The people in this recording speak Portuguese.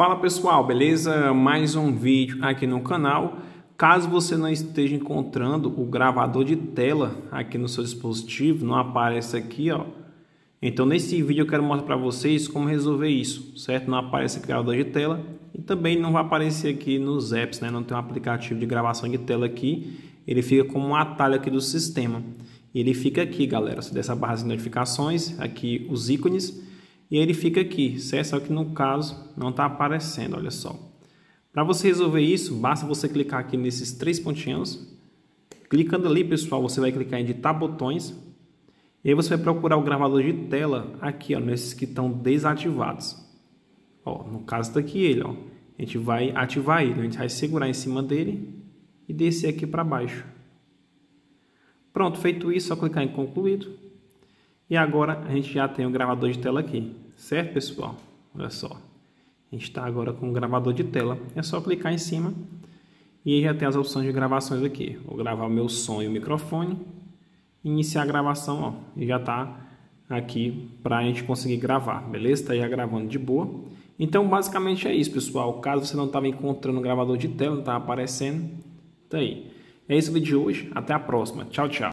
Fala pessoal, beleza? Mais um vídeo aqui no canal. Caso você não esteja encontrando o gravador de tela aqui no seu dispositivo, não aparece aqui, ó. Então nesse vídeo eu quero mostrar para vocês como resolver isso, certo? Não aparece aqui gravador de tela e também não vai aparecer aqui nos apps, né? Não tem um aplicativo de gravação de tela aqui. Ele fica como um atalho aqui do sistema. Ele fica aqui, galera, dessa barra de notificações, aqui os ícones e ele fica aqui, certo? Só que no caso não está aparecendo, olha só. Para você resolver isso, basta você clicar aqui nesses três pontinhos. Clicando ali, pessoal, você vai clicar em editar botões. E aí você vai procurar o gravador de tela aqui, ó, nesses que estão desativados. Ó, no caso está aqui ele, ó. A gente vai ativar ele, a gente vai segurar em cima dele e descer aqui para baixo. Pronto, feito isso, só clicar em concluído. E agora a gente já tem o gravador de tela aqui, certo pessoal? Olha só, a gente está agora com o gravador de tela, é só clicar em cima e já tem as opções de gravações aqui. Vou gravar o meu som e o microfone, iniciar a gravação, ó, e já está aqui para a gente conseguir gravar, beleza? Está já gravando de boa. Então basicamente é isso pessoal, caso você não estava encontrando o gravador de tela, não estava aparecendo, tá aí. É isso o vídeo de hoje, até a próxima, tchau, tchau.